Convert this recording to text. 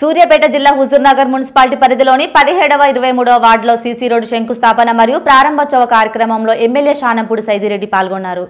సూర్యాపేట జిల్లా హుజూర్నగర్ మున్సిపాలిటీ పరిధిలోని పదిహేడవ ఇరవై మూడవ వార్డులో సీసీ రోడ్డు శంకుస్థాపన మరియు ప్రారంభోత్సవ కార్యక్రమంలో ఎమ్మెల్యే షానంపూడి సైదిరెడ్డి పాల్గొన్నారు.